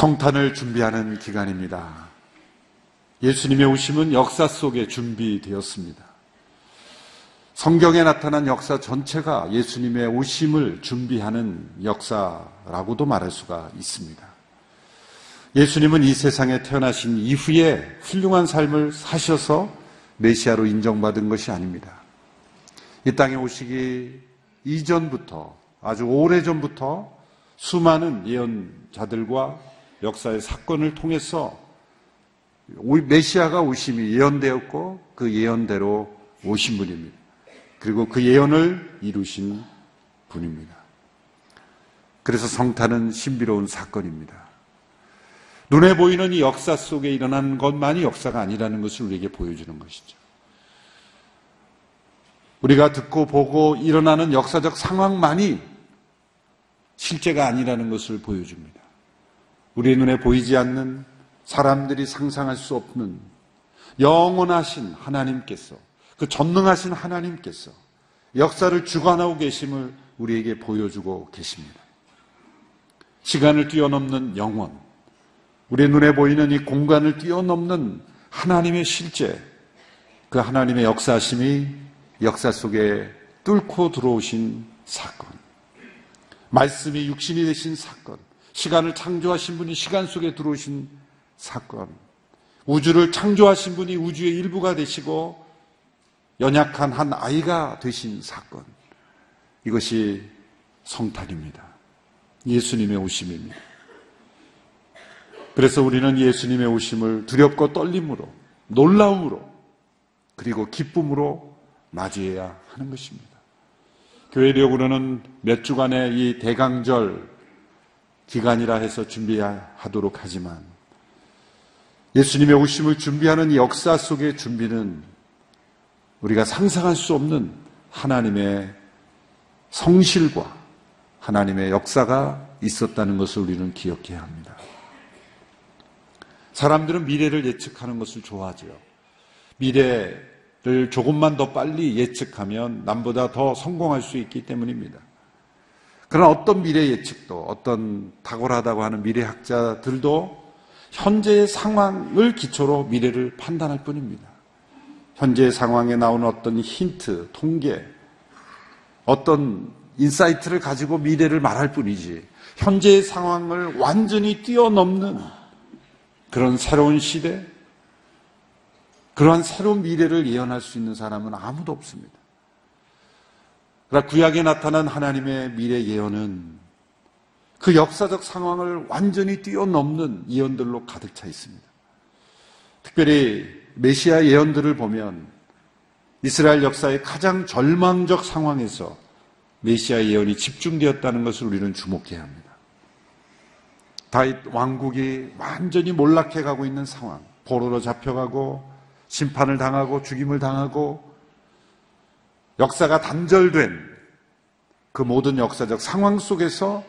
성탄을 준비하는 기간입니다. 예수님의 오심은 역사 속에 준비되었습니다. 성경에 나타난 역사 전체가 예수님의 오심을 준비하는 역사라고도 말할 수가 있습니다. 예수님은 이 세상에 태어나신 이후에 훌륭한 삶을 사셔서 메시아로 인정받은 것이 아닙니다. 이 땅에 오시기 이전부터 아주 오래전부터 수많은 예언자들과 역사의 사건을 통해서 메시아가 오심이 예언되었고 그 예언대로 오신 분입니다. 그리고 그 예언을 이루신 분입니다. 그래서 성탄은 신비로운 사건입니다. 눈에 보이는 이 역사 속에 일어난 것만이 역사가 아니라는 것을 우리에게 보여주는 것이죠. 우리가 듣고 보고 일어나는 역사적 상황만이 실제가 아니라는 것을 보여줍니다. 우리 눈에 보이지 않는 사람들이 상상할 수 없는 영원하신 하나님께서 그 전능하신 하나님께서 역사를 주관하고 계심을 우리에게 보여주고 계십니다. 시간을 뛰어넘는 영원, 우리 눈에 보이는 이 공간을 뛰어넘는 하나님의 실제, 그 하나님의 역사심이 역사 속에 뚫고 들어오신 사건, 말씀이 육신이 되신 사건, 시간을 창조하신 분이 시간 속에 들어오신 사건, 우주를 창조하신 분이 우주의 일부가 되시고 연약한 한 아이가 되신 사건. 이것이 성탄입니다. 예수님의 오심입니다. 그래서 우리는 예수님의 오심을 두렵고 떨림으로, 놀라움으로, 그리고 기쁨으로 맞이해야 하는 것입니다. 교회력으로는 몇 주간의 이 대강절 기간이라 해서 준비하도록 하지만 예수님의 오심을 준비하는 역사 속의 준비는 우리가 상상할 수 없는 하나님의 성실과 하나님의 역사가 있었다는 것을 우리는 기억해야 합니다. 사람들은 미래를 예측하는 것을 좋아하죠. 미래를 조금만 더 빨리 예측하면 남보다 더 성공할 수 있기 때문입니다. 그러나 어떤 미래 예측도 어떤 탁월하다고 하는 미래학자들도 현재의 상황을 기초로 미래를 판단할 뿐입니다. 현재의 상황에 나오는 어떤 힌트, 통계, 어떤 insight를 가지고 미래를 말할 뿐이지 현재의 상황을 완전히 뛰어넘는 그런 새로운 시대, 그러한 새로운 미래를 예언할 수 있는 사람은 아무도 없습니다. 그러나 구약에 나타난 하나님의 미래 예언은 그 역사적 상황을 완전히 뛰어넘는 예언들로 가득 차 있습니다. 특별히 메시아 예언들을 보면 이스라엘 역사의 가장 절망적 상황에서 메시아 예언이 집중되었다는 것을 우리는 주목해야 합니다. 다윗 왕국이 완전히 몰락해 가고 있는 상황, 포로로 잡혀가고 심판을 당하고 죽임을 당하고 역사가 단절된 그 모든 역사적 상황 속에서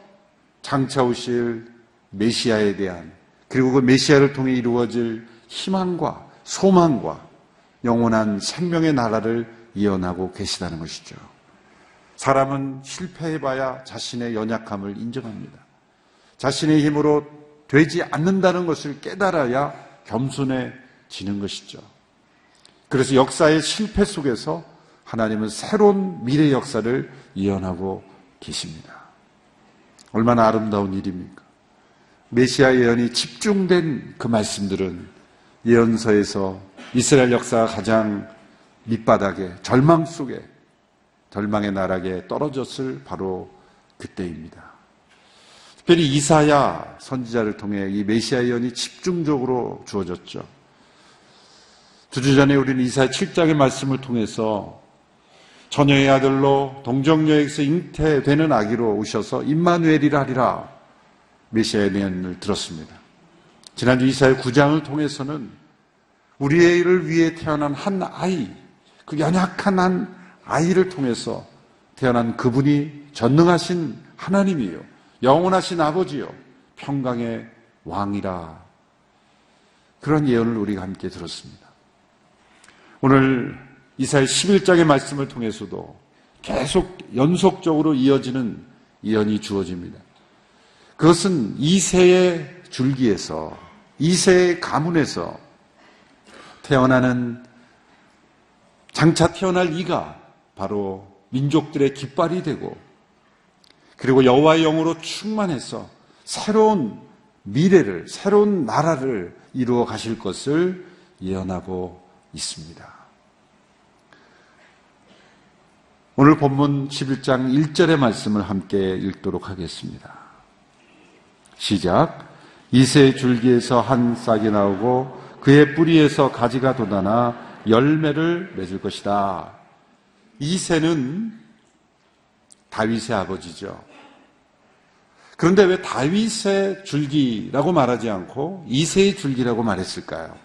장차 오실 메시아에 대한 그리고 그 메시아를 통해 이루어질 희망과 소망과 영원한 생명의 나라를 이어나고 계시다는 것이죠. 사람은 실패해봐야 자신의 연약함을 인정합니다. 자신의 힘으로 되지 않는다는 것을 깨달아야 겸손해지는 것이죠. 그래서 역사의 실패 속에서 하나님은 새로운 미래 역사를 예언하고 계십니다. 얼마나 아름다운 일입니까? 메시아 예언이 집중된 그 말씀들은 예언서에서 이스라엘 역사가 가장 밑바닥에 절망 속에 절망의 나락에 떨어졌을 바로 그때입니다. 특별히 이사야 선지자를 통해 이 메시아 예언이 집중적으로 주어졌죠. 두 주 전에 우리는 이사야 7장의 말씀을 통해서 처녀의 아들로 동정녀에게서 잉태되는 아기로 오셔서 임마누엘이라 하리라 메시아의 내연을 들었습니다. 지난주 이사의 9장을 통해서는 우리를 위해 태어난 한 아이, 그 연약한 한 아이를 통해서 태어난 그분이 전능하신 하나님이요. 영원하신 아버지요. 평강의 왕이라. 그런 예언을 우리가 함께 들었습니다. 오늘 이사의 11장의 말씀을 통해서도 계속 연속적으로 이어지는 예언이 주어집니다. 그것은 이세의 줄기에서 이세의 가문에서 태어나는 장차 태어날 이가 바로 민족들의 깃발이 되고 그리고 여호와의 영으로 충만해서 새로운 미래를 새로운 나라를 이루어 가실 것을 예언하고 있습니다. 오늘 본문 11장 1절의 말씀을 함께 읽도록 하겠습니다. 시작. 이세 줄기에서 한 싹이 나오고 그의 뿌리에서 가지가 돋아나 열매를 맺을 것이다. 이세는 다윗의 아버지죠. 그런데 왜 다윗의 줄기라고 말하지 않고 이세의 줄기라고 말했을까요?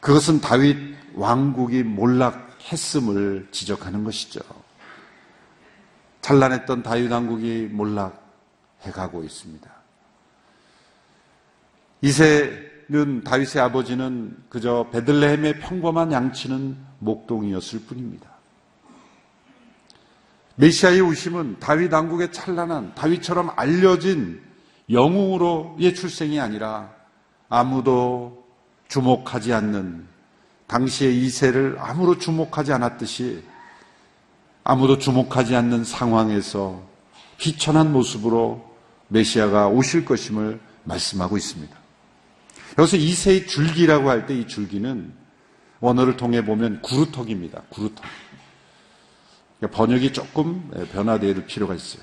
그것은 다윗 왕국이 몰락 했음을 지적하는 것이죠. 찬란했던 다윗 왕국이 몰락해 가고 있습니다. 이세는 다윗의 아버지는 그저 베들레헴의 평범한 양치는 목동이었을 뿐입니다. 메시아의 우심은 다윗 왕국의 찬란한 다윗처럼 알려진 영웅으로의 출생이 아니라 아무도 주목하지 않는 당시의 이세를 아무도 주목하지 않았듯이 아무도 주목하지 않는 상황에서 희천한 모습으로 메시아가 오실 것임을 말씀하고 있습니다. 여기서 이세의 줄기라고 할 때 이 줄기는 원어를 통해 보면 구루턱입니다. 구루턱. 그러니까 번역이 조금 변화될 필요가 있어요.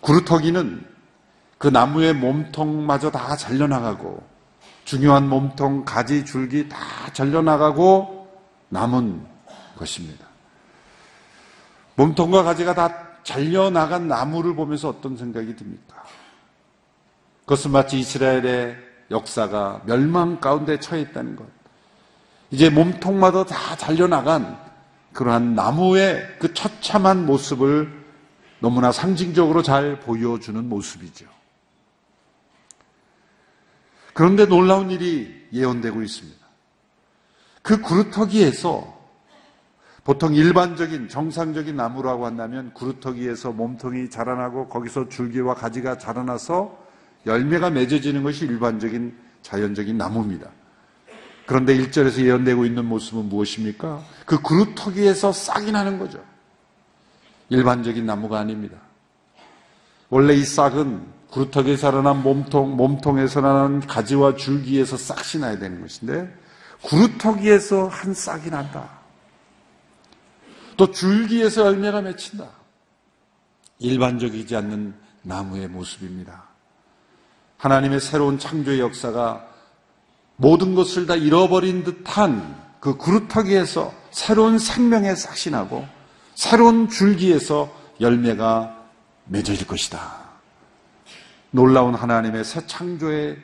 구루터기는 그 나무의 몸통마저 다 잘려나가고 중요한 몸통, 가지, 줄기 다 잘려나가고 남은 것입니다. 몸통과 가지가 다 잘려나간 나무를 보면서 어떤 생각이 듭니까? 그것은 마치 이스라엘의 역사가 멸망 가운데 처해 있다는 것. 이제 몸통마다 다 잘려나간 그러한 나무의 그 처참한 모습을 너무나 상징적으로 잘 보여주는 모습이죠. 그런데 놀라운 일이 예언되고 있습니다. 그 구루터기에서 보통 일반적인 정상적인 나무라고 한다면 구루터기에서 몸통이 자라나고 거기서 줄기와 가지가 자라나서 열매가 맺어지는 것이 일반적인 자연적인 나무입니다. 그런데 1절에서 예언되고 있는 모습은 무엇입니까? 그 그루터기에서 싹이 나는 거죠. 일반적인 나무가 아닙니다. 원래 이 싹은 그루터기에서 자라난 몸통, 몸통에서 나는 가지와 줄기에서 싹이 나야 되는 것인데, 그루터기에서 한 싹이 난다. 또 줄기에서 열매가 맺힌다. 일반적이지 않는 나무의 모습입니다. 하나님의 새로운 창조의 역사가 모든 것을 다 잃어버린 듯한 그 구루터기에서 새로운 생명의 싹이 나고 새로운 줄기에서 열매가 맺어질 것이다. 놀라운 하나님의 새 창조의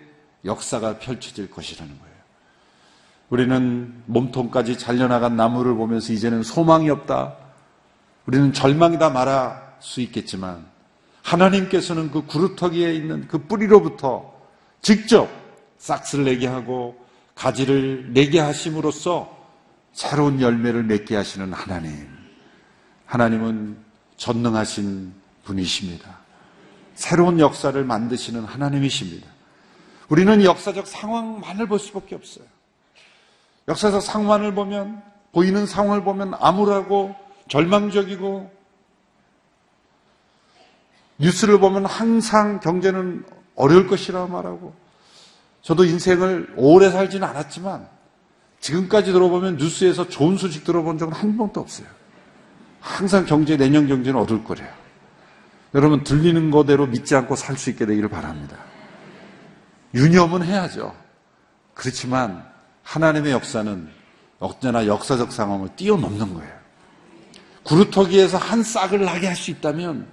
역사가 펼쳐질 것이라는 거예요. 우리는 몸통까지 잘려나간 나무를 보면서 이제는 소망이 없다. 우리는 절망이다 말할 수 있겠지만 하나님께서는 그 구루터기에 있는 그 뿌리로부터 직접 싹스를 내게 하고 가지를 내게 하심으로써 새로운 열매를 맺게 하시는 하나님. 하나님은 전능하신 분이십니다. 새로운 역사를 만드시는 하나님이십니다. 우리는 역사적 상황만을 볼 수밖에 없어요. 역사적 상황을 보면, 보이는 상황을 보면 암울하고 절망적이고, 뉴스를 보면 항상 경제는 어려울 것이라 말하고, 저도 인생을 오래 살지는 않았지만 지금까지 들어보면 뉴스에서 좋은 소식 들어본 적은 한 번도 없어요. 항상 경제, 내년 경제는 어려울 거래요. 여러분, 들리는 거대로 믿지 않고 살 수 있게 되기를 바랍니다. 유념은 해야죠. 그렇지만 하나님의 역사는 언제나 역사적 상황을 뛰어넘는 거예요. 구루터기에서 한 싹을 나게 할 수 있다면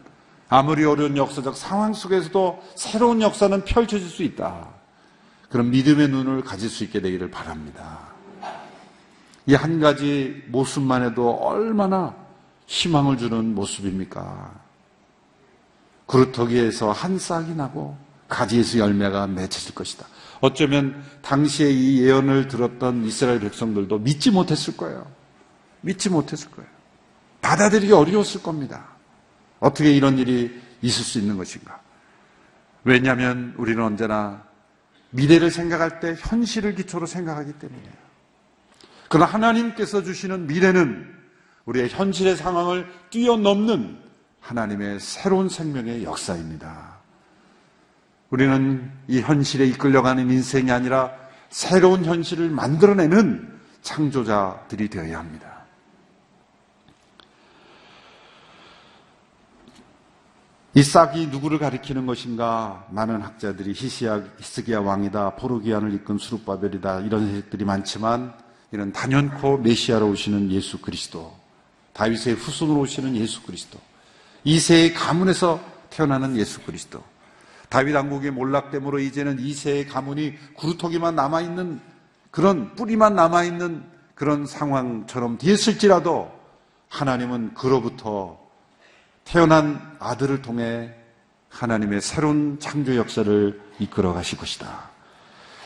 아무리 어려운 역사적 상황 속에서도 새로운 역사는 펼쳐질 수 있다. 그런 믿음의 눈을 가질 수 있게 되기를 바랍니다. 이 한 가지 모습만 해도 얼마나 희망을 주는 모습입니까? 그루터기에서 한 싹이 나고 가지에서 열매가 맺혀질 것이다. 어쩌면 당시에 이 예언을 들었던 이스라엘 백성들도 믿지 못했을 거예요. 믿지 못했을 거예요. 받아들이기 어려웠을 겁니다. 어떻게 이런 일이 있을 수 있는 것인가? 왜냐하면 우리는 언제나 미래를 생각할 때 현실을 기초로 생각하기 때문이에요. 그러나 하나님께서 주시는 미래는 우리의 현실의 상황을 뛰어넘는 하나님의 새로운 생명의 역사입니다. 우리는 이 현실에 이끌려가는 인생이 아니라 새로운 현실을 만들어내는 창조자들이 되어야 합니다. 이 싹이 누구를 가리키는 것인가? 많은 학자들이 히시야, 히스기야 왕이다, 포르기안을 이끈 수룹바벨이다, 이런 해석들이 많지만, 이런 단연코 메시아로 오시는 예수 그리스도, 다윗의 후손으로 오시는 예수 그리스도, 이세의 가문에서 태어나는 예수 그리스도, 다윗 왕국의 몰락됨으로 이제는 이세의 가문이 구루토기만 남아 있는 그런 뿌리만 남아 있는 그런 상황처럼 됐을지라도 하나님은 그로부터 태어난 아들을 통해 하나님의 새로운 창조 역사를 이끌어 가실 것이다.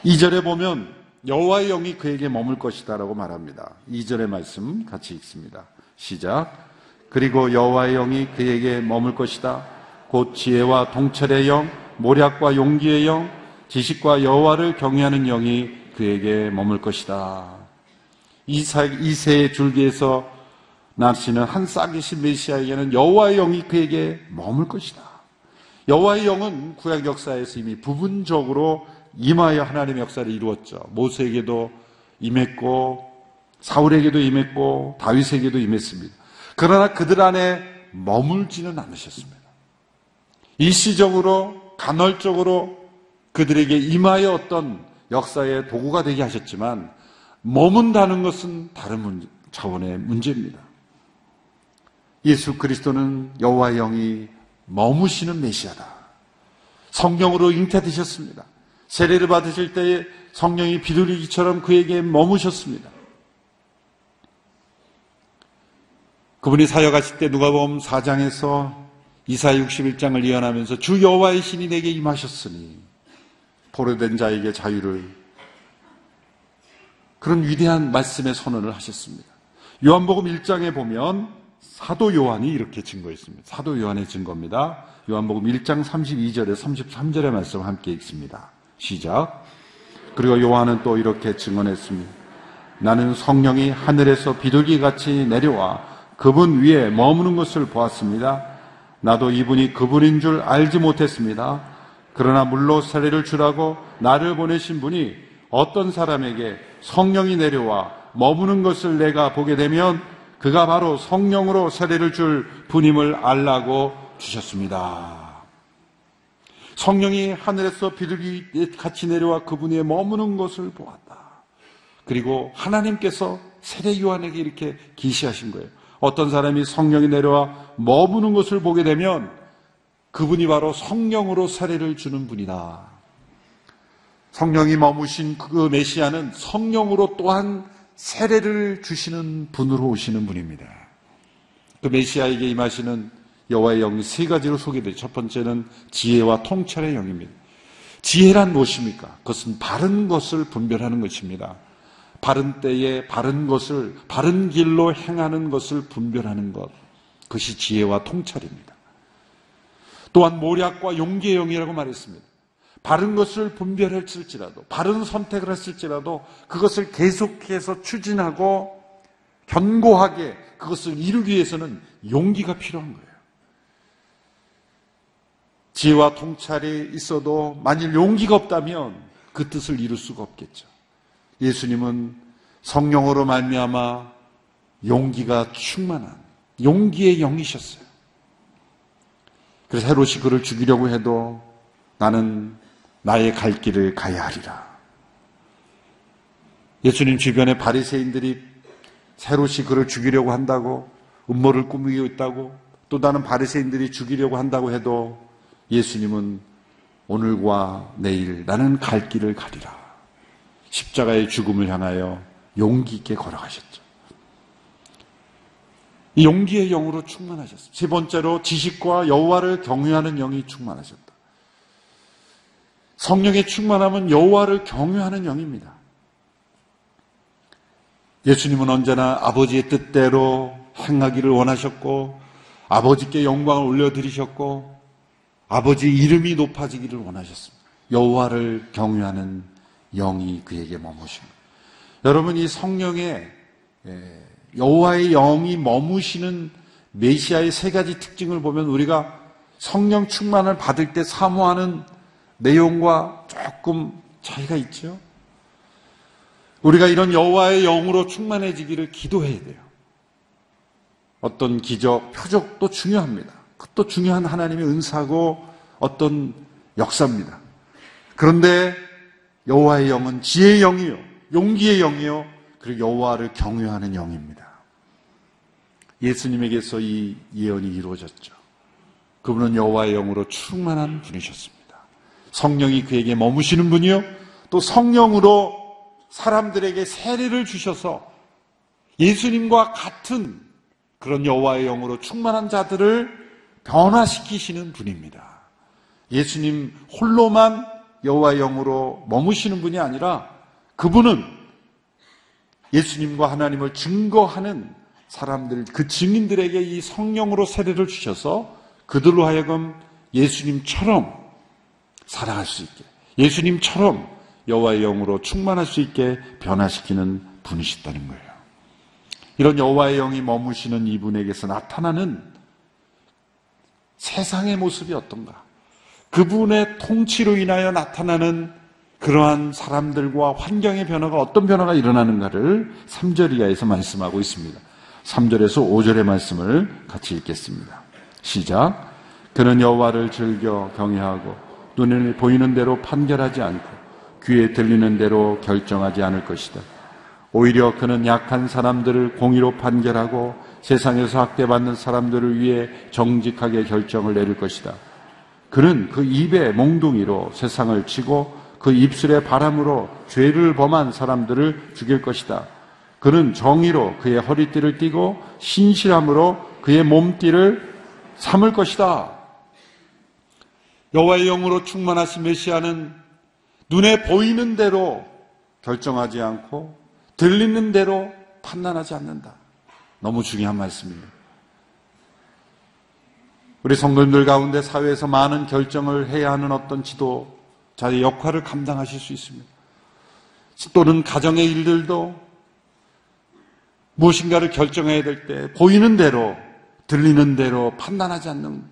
2절에 보면 여호와의 영이 그에게 머물 것이다라고 말합니다. 2절의 말씀 같이 읽습니다. 시작. 그리고 여호와의 영이 그에게 머물 것이다. 곧 지혜와 통찰의 영, 모략과 용기의 영, 지식과 여호와를 경외하는 영이 그에게 머물 것이다. 이세의 줄기에서 나시는 한 싹이신 메시아에게는 여호와의 영이 그에게 머물 것이다. 여호와의 영은 구약 역사에서 이미 부분적으로 임하여 하나님의 역사를 이루었죠. 모세에게도 임했고 사울에게도 임했고 다윗에게도 임했습니다. 그러나 그들 안에 머물지는 않으셨습니다. 일시적으로 간헐적으로 그들에게 임하여 어떤 역사의 도구가 되게 하셨지만 머문다는 것은 다른 차원의 문제입니다. 예수 그리스도는 여호와의 영이 머무시는 메시아다. 성령으로 잉태되셨습니다. 세례를 받으실 때에 성령이 비둘기처럼 그에게 머무셨습니다. 그분이 사역하실 때 누가 보면 4장에서 이사 61장을 예언하면서 주 여호와의 신이 내게 임하셨으니 포로된 자에게 자유를 그런 위대한 말씀의 선언을 하셨습니다. 요한복음 1장에 보면 사도 요한이 이렇게 증거했습니다. 사도 요한의 증거입니다. 요한복음 1장 32절에 33절의 말씀 함께 읽습니다. 시작. 그리고 요한은 또 이렇게 증언했습니다. 나는 성령이 하늘에서 비둘기 같이 내려와 그분 위에 머무는 것을 보았습니다. 나도 이분이 그분인 줄 알지 못했습니다. 그러나 물로 세례를 주라고 나를 보내신 분이 어떤 사람에게 성령이 내려와 머무는 것을 내가 보게 되면 그가 바로 성령으로 세례를 줄 분임을 알라고 주셨습니다. 성령이 하늘에서 비둘기 같이 내려와 그분이 머무는 것을 보았다. 그리고 하나님께서 세례 요한에게 이렇게 계시하신 거예요. 어떤 사람이 성령이 내려와 머무는 것을 보게 되면 그분이 바로 성령으로 세례를 주는 분이다. 성령이 머무신 그 메시아는 성령으로 또한 세례를 주시는 분으로 오시는 분입니다. 그 메시아에게 임하시는 여호와의 영이 세 가지로 소개돼요. 첫 번째는 지혜와 통찰의 영입니다. 지혜란 무엇입니까? 그것은 바른 것을 분별하는 것입니다. 바른 때에 바른 것을 바른 길로 행하는 것을 분별하는 것. 그것이 지혜와 통찰입니다. 또한 모략과 용기의 영이라고 말했습니다. 바른 것을 분별했을지라도, 바른 선택을 했을지라도 그것을 계속해서 추진하고 견고하게 그것을 이루기 위해서는 용기가 필요한 거예요. 지혜와 통찰이 있어도 만일 용기가 없다면 그 뜻을 이룰 수가 없겠죠. 예수님은 성령으로 말미암아 용기가 충만한 용기의 영이셨어요. 그래서 헤롯이 그를 죽이려고 해도 나는 나의 갈 길을 가야 하리라. 예수님 주변에 바리새인들이 새로시 그를 죽이려고 한다고 음모를 꾸미고 있다고 또 다른 바리새인들이 죽이려고 한다고 해도 예수님은 오늘과 내일 나는 갈 길을 가리라. 십자가의 죽음을 향하여 용기 있게 걸어가셨죠. 이 용기의 영으로 충만하셨습니다. 세 번째로 지식과 여호와를 경외하는 영이 충만하셨다. 성령의 충만함은 여호와를 경외하는 영입니다. 예수님은 언제나 아버지의 뜻대로 행하기를 원하셨고 아버지께 영광을 올려드리셨고 아버지 이름이 높아지기를 원하셨습니다. 여호와를 경유하는 영이 그에게 머무신 거예요. 여러분 이 성령의 예, 여호와의 영이 머무시는 메시아의 세 가지 특징을 보면 우리가 성령 충만을 받을 때 사모하는 내용과 조금 차이가 있죠. 우리가 이런 여호와의 영으로 충만해지기를 기도해야 돼요. 어떤 기적, 표적도 중요합니다. 그것도 중요한 하나님의 은사고 어떤 역사입니다. 그런데 여호와의 영은 지혜의 영이요, 용기의 영이요, 그리고 여호와를 경외하는 영입니다. 예수님에게서 이 예언이 이루어졌죠. 그분은 여호와의 영으로 충만한 분이셨습니다. 성령이 그에게 머무시는 분이요, 또 성령으로 사람들에게 세례를 주셔서 예수님과 같은 그런 여호와의 영으로 충만한 자들을 변화시키시는 분입니다. 예수님 홀로만 여호와의 영으로 머무시는 분이 아니라 그분은 예수님과 하나님을 증거하는 사람들, 그 증인들에게 이 성령으로 세례를 주셔서 그들로 하여금 예수님처럼 살아갈 수 있게, 예수님처럼 여호와의 영으로 충만할 수 있게 변화시키는 분이시다는 거예요. 이런 여호와의 영이 머무시는 이분에게서 나타나는 세상의 모습이 어떤가? 그분의 통치로 인하여 나타나는 그러한 사람들과 환경의 변화가 어떤 변화가 일어나는가를 3절 이하에서 말씀하고 있습니다. 3절에서 5절의 말씀을 같이 읽겠습니다. 시작. 그는 여호와를 즐겨 경외하고 눈에 보이는 대로 판결하지 않고 귀에 들리는 대로 결정하지 않을 것이다. 오히려 그는 약한 사람들을 공의로 판결하고 세상에서 학대받는 사람들을 위해 정직하게 결정을 내릴 것이다. 그는 그 입에 몽둥이로 세상을 치고 그 입술의 바람으로 죄를 범한 사람들을 죽일 것이다. 그는 정의로 그의 허리띠를 띠고 신실함으로 그의 몸띠를 삼을 것이다. 여호와의 영으로 충만하신 메시아는 눈에 보이는 대로 결정하지 않고 들리는 대로 판단하지 않는다. 너무 중요한 말씀입니다. 우리 성도님들 가운데 사회에서 많은 결정을 해야 하는 어떤 지도자의 역할을 감당하실 수 있습니다. 또는 가정의 일들도 무엇인가를 결정해야 될 때 보이는 대로 들리는 대로 판단하지 않는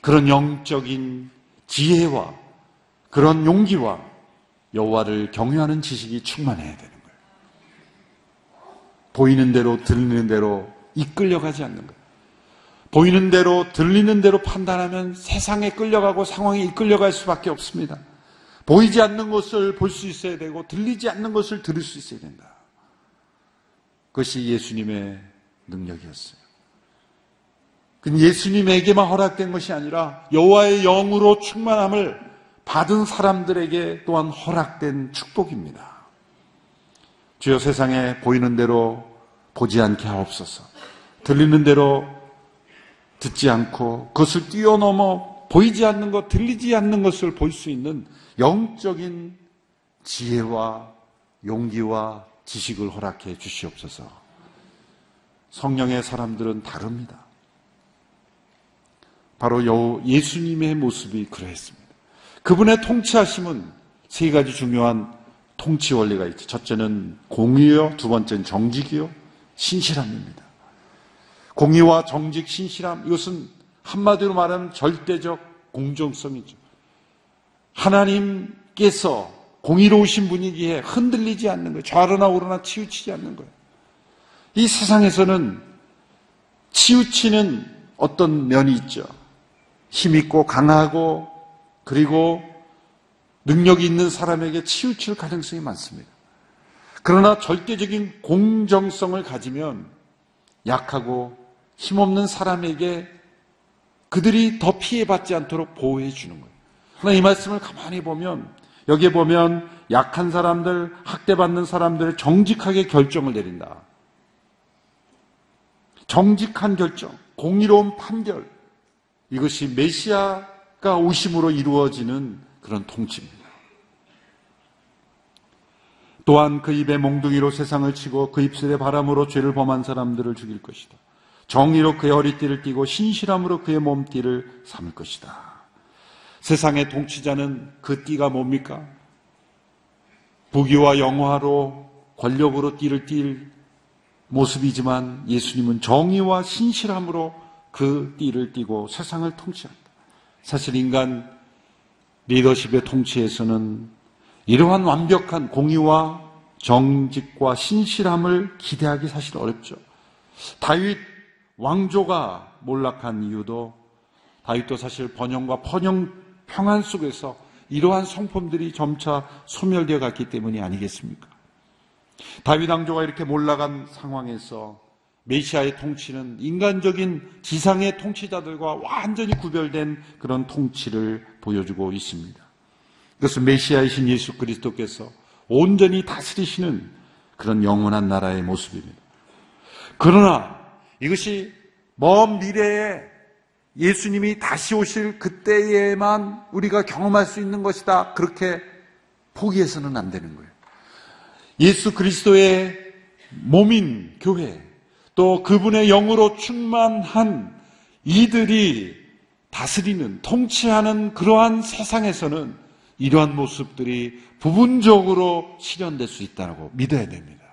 그런 영적인 지혜와 그런 용기와 여호와를 경외하는 지식이 충만해야 되는 거예요. 보이는 대로 들리는 대로 이끌려가지 않는 거예요. 보이는 대로 들리는 대로 판단하면 세상에 끌려가고 상황에 이끌려갈 수밖에 없습니다. 보이지 않는 것을 볼 수 있어야 되고 들리지 않는 것을 들을 수 있어야 된다. 그것이 예수님의 능력이었어요. 예수님에게만 허락된 것이 아니라 여호와의 영으로 충만함을 받은 사람들에게 또한 허락된 축복입니다. 주여 세상에 보이는 대로 보지 않게 하옵소서. 들리는 대로 듣지 않고 그것을 뛰어넘어 보이지 않는 것, 들리지 않는 것을 볼 수 있는 영적인 지혜와 용기와 지식을 허락해 주시옵소서. 성령의 사람들은 다릅니다. 바로 여 예수님의 모습이 그러했습니다. 그분의 통치하심은 세 가지 중요한 통치 원리가 있죠. 첫째는 공의요, 두 번째는 정직이요, 신실함입니다. 공의와 정직, 신실함, 이것은 한마디로 말하면 절대적 공정성이죠. 하나님께서 공의로우신 분이기에 흔들리지 않는 거예요. 좌로나 우로나 치우치지 않는 거예요. 이 세상에서는 치우치는 어떤 면이 있죠. 힘있고 강하고 그리고 능력이 있는 사람에게 치우칠 가능성이 많습니다. 그러나 절대적인 공정성을 가지면 약하고 힘없는 사람에게 그들이 더 피해받지 않도록 보호해 주는 거예요. 그러나 이 말씀을 가만히 보면 여기에 보면 약한 사람들, 학대받는 사람들을 정직하게 결정을 내린다. 정직한 결정, 공의로운 판결, 이것이 메시아가 오심으로 이루어지는 그런 통치입니다. 또한 그 입에 몽둥이로 세상을 치고 그 입술에 바람으로 죄를 범한 사람들을 죽일 것이다. 정의로 그의 허리띠를 띠고 신실함으로 그의 몸띠를 삼을 것이다. 세상의 통치자는 그 띠가 뭡니까? 부귀와 영화로 권력으로 띠를 띌 모습이지만 예수님은 정의와 신실함으로 그 띠를 띠고 세상을 통치한다. 사실 인간 리더십의 통치에서는 이러한 완벽한 공의와 정직과 신실함을 기대하기 사실 어렵죠. 다윗 왕조가 몰락한 이유도 다윗도 사실 번영과 번영 평안 속에서 이러한 성품들이 점차 소멸되어 갔기 때문이 아니겠습니까? 다윗 왕조가 이렇게 몰락한 상황에서 메시아의 통치는 인간적인 지상의 통치자들과 완전히 구별된 그런 통치를 보여주고 있습니다. 그것은 메시아이신 예수 그리스도께서 온전히 다스리시는 그런 영원한 나라의 모습입니다. 그러나 이것이 먼 미래에 예수님이 다시 오실 그때에만 우리가 경험할 수 있는 것이다. 그렇게 포기해서는 안 되는 거예요. 예수 그리스도의 몸인 교회, 또 그분의 영으로 충만한 이들이 다스리는, 통치하는 그러한 세상에서는 이러한 모습들이 부분적으로 실현될 수 있다고 믿어야 됩니다.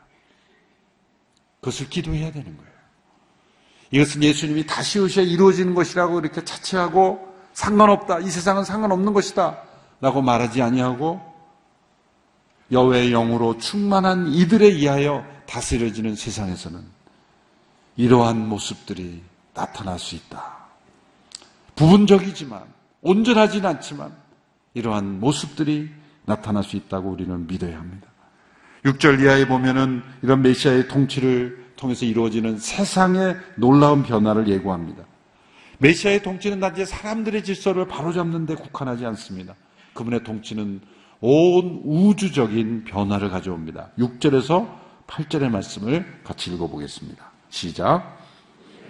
그것을 기도해야 되는 거예요. 이것은 예수님이 다시 오셔 이루어지는 것이라고 이렇게 차치하고 상관없다. 이 세상은 상관없는 것이다. 라고 말하지 아니하고 여호의 영으로 충만한 이들에 의하여 다스려지는 세상에서는 이러한 모습들이 나타날 수 있다. 부분적이지만 온전하진 않지만 이러한 모습들이 나타날 수 있다고 우리는 믿어야 합니다. 6절 이하에 보면은 이런 메시아의 통치를 통해서 이루어지는 세상의 놀라운 변화를 예고합니다. 메시아의 통치는 단지 사람들의 질서를 바로잡는 데 국한하지 않습니다. 그분의 통치는 온 우주적인 변화를 가져옵니다. 6절에서 8절의 말씀을 같이 읽어보겠습니다. 시작.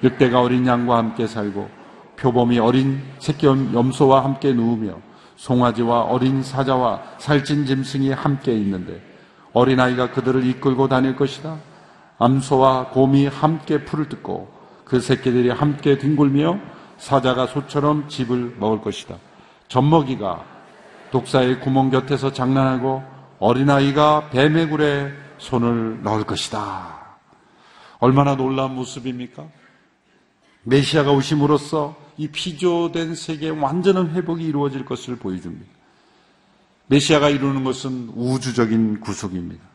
늑대가 어린 양과 함께 살고 표범이 어린 새끼 염소와 함께 누우며 송아지와 어린 사자와 살찐 짐승이 함께 있는데 어린아이가 그들을 이끌고 다닐 것이다. 암소와 곰이 함께 풀을 뜯고 그 새끼들이 함께 뒹굴며 사자가 소처럼 집을 먹을 것이다. 젖먹이가 독사의 구멍 곁에서 장난하고 어린아이가 뱀의 굴에 손을 넣을 것이다. 얼마나 놀라운 모습입니까? 메시아가 오심으로써 이 피조된 세계의 완전한 회복이 이루어질 것을 보여줍니다. 메시아가 이루는 것은 우주적인 구속입니다.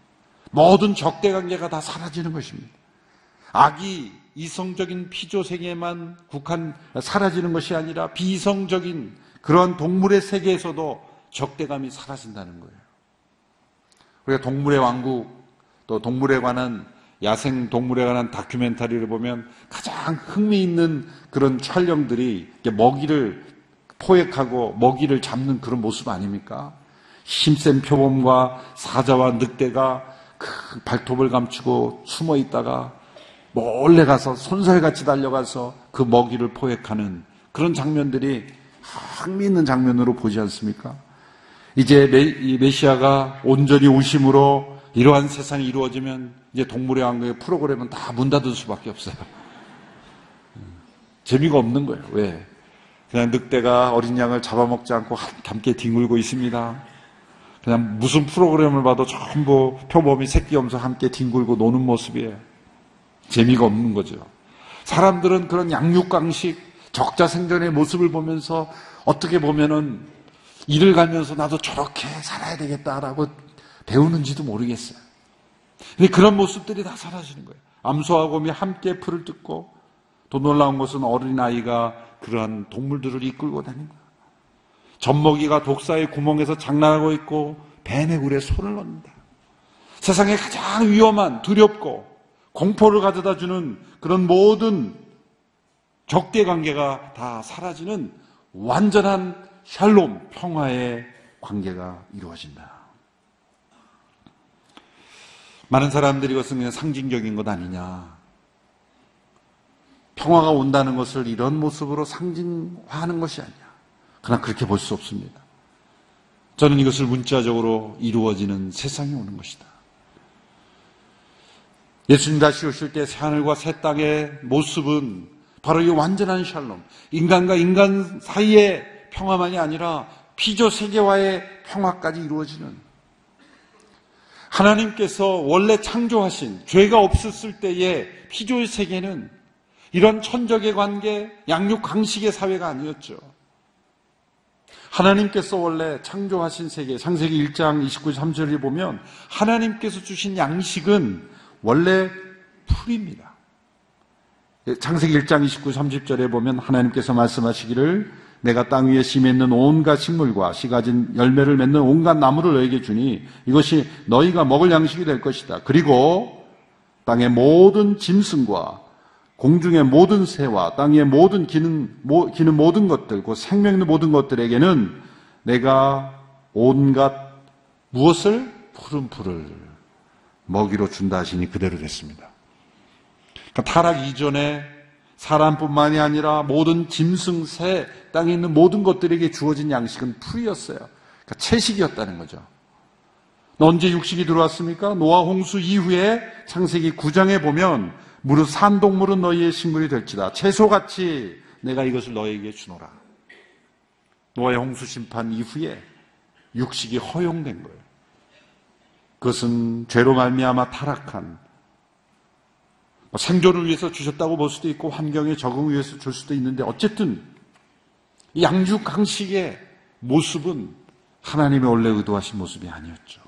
모든 적대 관계가 다 사라지는 것입니다. 악이 이성적인 피조 세계만 국한 사라지는 것이 아니라 비이성적인 그런 동물의 세계에서도 적대감이 사라진다는 거예요. 우리가 동물의 왕국 또 동물에 관한 야생 동물에 관한 다큐멘터리를 보면 가장 흥미있는 그런 촬영들이 먹이를 포획하고 먹이를 잡는 그런 모습 아닙니까? 힘센 표범과 사자와 늑대가 그 발톱을 감추고 숨어 있다가 몰래 가서 손살같이 달려가서 그 먹이를 포획하는 그런 장면들이 흥미있는 장면으로 보지 않습니까? 이제 메, 메시아가 온전히 오심으로 이러한 세상이 이루어지면 이제 동물의 왕국의 프로그램은 다 문 닫을 수밖에 없어요. 재미가 없는 거예요. 왜? 그냥 늑대가 어린 양을 잡아먹지 않고 함께 뒹굴고 있습니다. 그냥 무슨 프로그램을 봐도 전부 표범이 새끼 염소 함께 뒹굴고 노는 모습이에요. 재미가 없는 거죠. 사람들은 그런 양육강식, 적자 생존의 모습을 보면서 어떻게 보면은 일을 가면서 나도 저렇게 살아야 되겠다라고 배우는지도 모르겠어요. 근데 그런 모습들이 다 사라지는 거예요. 암소와 곰이 함께 풀을 뜯고 또 놀라운 것은 어린아이가 그러한 동물들을 이끌고 다니는 거예요. 젖먹이가 독사의 구멍에서 장난하고 있고 뱀의 굴에 손을 넣는다. 세상에 가장 위험한 두렵고 공포를 가져다 주는 그런 모든 적대 관계가 다 사라지는 완전한 샬롬 평화의 관계가 이루어진다. 많은 사람들이 이것은 그냥 상징적인 것 아니냐. 평화가 온다는 것을 이런 모습으로 상징화하는 것이 아니야. 그러나 그렇게 볼 수 없습니다. 저는 이것을 문자적으로 이루어지는 세상이 오는 것이다. 예수님 다시 오실 때 새하늘과 새 땅의 모습은 바로 이 완전한 샬롬, 인간과 인간 사이의 평화만이 아니라 피조 세계와의 평화까지 이루어지는 하나님께서 원래 창조하신 죄가 없었을 때의 피조의 세계는 이런 천적의 관계, 양육 강식의 사회가 아니었죠. 하나님께서 원래 창조하신 세계, 창세기 1장 29, 3절에 보면 하나님께서 주신 양식은 원래 풀입니다. 창세기 1장 29, 30절에 보면 하나님께서 말씀하시기를 내가 땅 위에 씨 맺는 온갖 식물과 씨 가진 열매를 맺는 온갖 나무를 너에게 주니 이것이 너희가 먹을 양식이 될 것이다. 그리고 땅의 모든 짐승과 공중의 모든 새와 땅의 모든 기는, 기는 모든 것들, 그 생명 있는 모든 것들에게는 내가 온갖 무엇을? 푸른 풀을 먹이로 준다 하시니 그대로 됐습니다. 그러니까 타락 이전에 사람뿐만이 아니라 모든 짐승, 새, 땅에 있는 모든 것들에게 주어진 양식은 풀이었어요. 그러니까 채식이었다는 거죠. 언제 육식이 들어왔습니까? 노아 홍수 이후에 창세기 9장에 보면 무릇 산동물은 너희의 식물이 될지다. 채소같이 내가 이것을 너희에게 주노라. 노아의 홍수 심판 이후에 육식이 허용된 거예요. 그것은 죄로 말미암아 타락한 뭐 생존을 위해서 주셨다고 볼 수도 있고 환경에 적응을 위해서 줄 수도 있는데 어쨌든 양육 강식의 모습은 하나님의 원래 의도하신 모습이 아니었죠.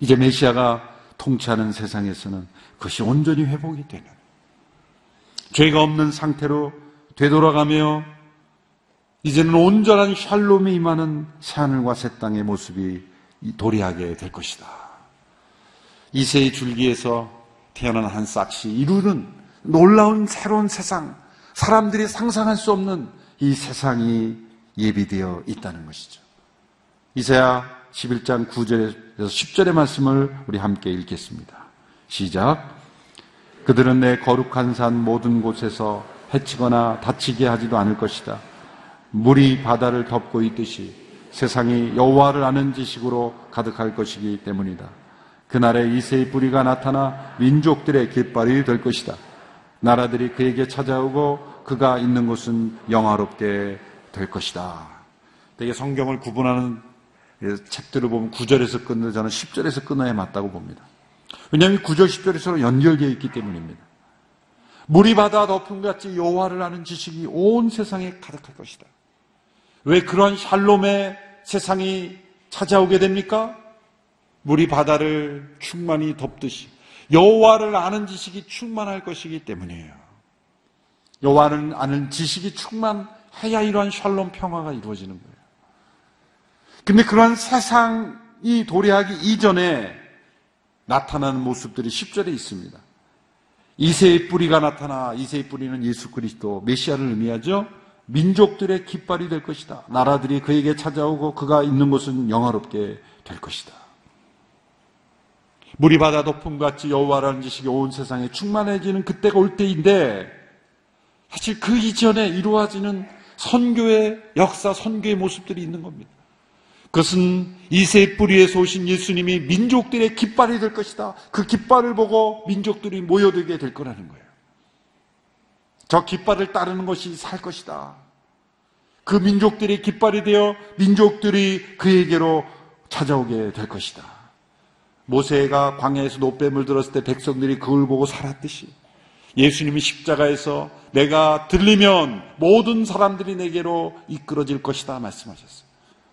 이제 메시아가 통치하는 세상에서는 그것이 온전히 회복이 되는 죄가 없는 상태로 되돌아가며 이제는 온전한 샬롬이 임하는 새하늘과 새 땅의 모습이 도래하게 될 것이다. 이세의 줄기에서 태어난 한 싹시 이루는 놀라운 새로운 세상, 사람들이 상상할 수 없는 이 세상이 예비되어 있다는 것이죠. 이사야 11장 9절에서 10절의 말씀을 우리 함께 읽겠습니다. 시작. 그들은 내 거룩한 산 모든 곳에서 해치거나 다치게 하지도 않을 것이다. 물이 바다를 덮고 있듯이 세상이 여호와를 아는 지식으로 가득할 것이기 때문이다. 그날에 이세의 뿌리가 나타나 민족들의 깃발이 될 것이다. 나라들이 그에게 찾아오고 그가 있는 곳은 영화롭게 될 것이다. 되게 성경을 구분하는 책들을 보면 9절에서 끊는 저는 10절에서 끊어야 맞다고 봅니다. 왜냐하면 9절, 10절이 서로 연결되어 있기 때문입니다. 물이 바다 덮음 같이 여호와를 아는 지식이 온 세상에 가득할 것이다. 왜 그런 샬롬의 세상이 찾아오게 됩니까? 물이 바다를 충만히 덮듯이 여호와를 아는 지식이 충만할 것이기 때문이에요. 여호와를 아는 지식이 충만해야 이러한 샬롬 평화가 이루어지는 거예요. 근데 그런 세상이 도래하기 이전에 나타나는 모습들이 10절에 있습니다. 이세의 뿌리가 나타나 이세의 뿌리는 예수 그리스도 메시아를 의미하죠. 민족들의 깃발이 될 것이다. 나라들이 그에게 찾아오고 그가 있는 곳은 영화롭게 될 것이다. 물이 바다 덮음 같이 여호와라는 지식이 온 세상에 충만해지는 그때가 올 때인데 사실 그 이전에 이루어지는 선교의 역사, 선교의 모습들이 있는 겁니다. 그것은 이세 뿌리에서 오신 예수님이 민족들의 깃발이 될 것이다. 그 깃발을 보고 민족들이 모여들게 될 거라는 거예요. 저 깃발을 따르는 것이 살 것이다. 그 민족들이 깃발이 되어 민족들이 그에게로 찾아오게 될 것이다. 모세가 광야에서 노뱀을 들었을 때 백성들이 그걸 보고 살았듯이 예수님이 십자가에서 내가 들리면 모든 사람들이 내게로 이끌어질 것이다 말씀하셨어요.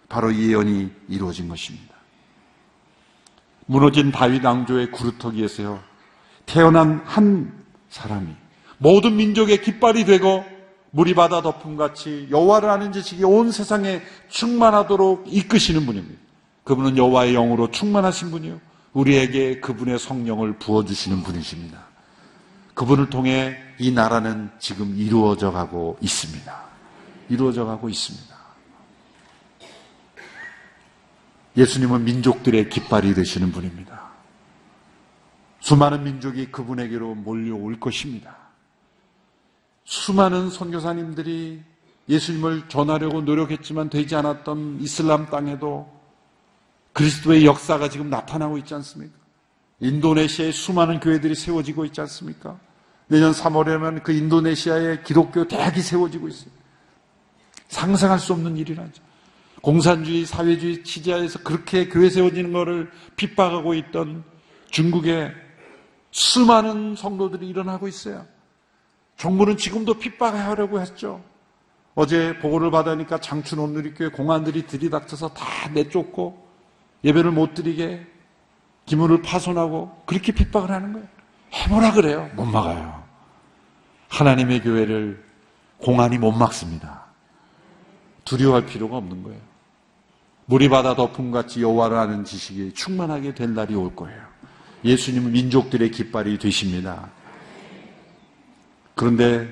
바로 이 예언이 이루어진 것입니다. 무너진 다윗 왕조의 구루터기에서요. 태어난 한 사람이 모든 민족의 깃발이 되고 물이 바다 덮음같이 여호와를 아는 지식이 온 세상에 충만하도록 이끄시는 분입니다. 그분은 여호와의 영으로 충만하신 분이요. 우리에게 그분의 성령을 부어 주시는 분이십니다. 그분을 통해 이 나라는 지금 이루어져 가고 있습니다. 이루어져 가고 있습니다. 예수님은 민족들의 깃발이 되시는 분입니다. 수많은 민족이 그분에게로 몰려올 것입니다. 수많은 선교사님들이 예수님을 전하려고 노력했지만 되지 않았던 이슬람 땅에도 그리스도의 역사가 지금 나타나고 있지 않습니까? 인도네시아에 수많은 교회들이 세워지고 있지 않습니까? 내년 3월에면 그 인도네시아에 기독교 대학이 세워지고 있습니다. 상상할 수 없는 일이라죠. 공산주의, 사회주의 치자에서 그렇게 교회 세워지는 것을 핍박하고 있던 중국에 수많은 성도들이 일어나고 있어요. 정부는 지금도 핍박하려고 했죠. 어제 보고를 받으니까 장춘 온누리교회 공안들이 들이닥쳐서 다 내쫓고 예배를 못 드리게 기물을 파손하고 그렇게 핍박을 하는 거예요. 해보라 그래요. 못 막아요. 하나님의 교회를 공안이 못 막습니다. 두려워할 필요가 없는 거예요. 물이 바다 덮음같이 여호와를 아는 지식이 충만하게 될 날이 올 거예요. 예수님은 민족들의 깃발이 되십니다. 그런데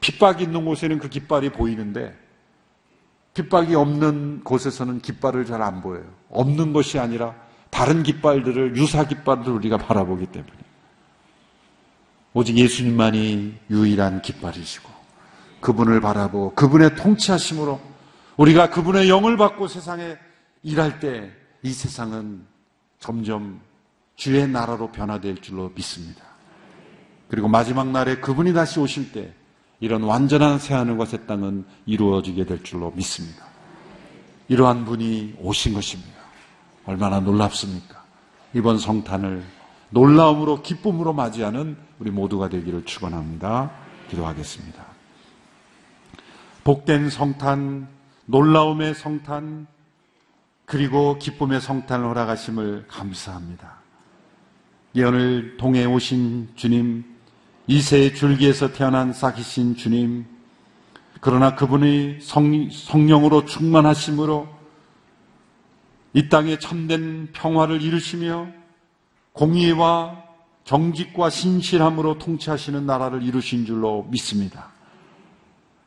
핍박이 있는 곳에는 그 깃발이 보이는데 핍박이 없는 곳에서는 깃발을 잘 안 보여요. 없는 것이 아니라 다른 깃발들을 유사 깃발들을 우리가 바라보기 때문에 오직 예수님만이 유일한 깃발이시고 그분을 바라보고 그분의 통치하심으로 우리가 그분의 영을 받고 세상에 일할 때 이 세상은 점점 주의 나라로 변화될 줄로 믿습니다. 그리고 마지막 날에 그분이 다시 오실 때 이런 완전한 새하늘과 새 땅은 이루어지게 될 줄로 믿습니다. 이러한 분이 오신 것입니다. 얼마나 놀랍습니까? 이번 성탄을 놀라움으로 기쁨으로 맞이하는 우리 모두가 되기를 축원합니다. 기도하겠습니다. 복된 성탄, 놀라움의 성탄, 그리고 기쁨의 성탄을 허락하심을 감사합니다. 예언을 통해 오신 주님, 이세의 줄기에서 태어난 싹이신 주님, 그러나 그분의 성, 성령으로 충만하심으로 이 땅에 참된 평화를 이루시며 공의와 정직과 신실함으로 통치하시는 나라를 이루신 줄로 믿습니다.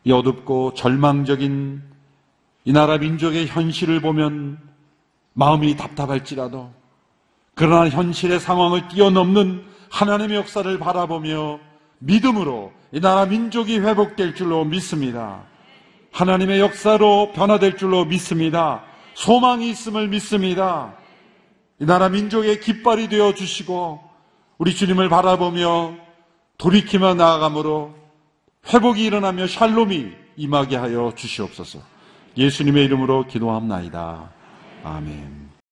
이 어둡고 절망적인 이 나라 민족의 현실을 보면 마음이 답답할지라도 그러나 현실의 상황을 뛰어넘는 하나님의 역사를 바라보며 믿음으로 이 나라 민족이 회복될 줄로 믿습니다. 하나님의 역사로 변화될 줄로 믿습니다. 소망이 있음을 믿습니다. 이 나라 민족의 깃발이 되어 주시고 우리 주님을 바라보며 돌이키며 나아감으로 회복이 일어나며 샬롬이 임하게 하여 주시옵소서. 예수님의 이름으로 기도합나이다. 아멘.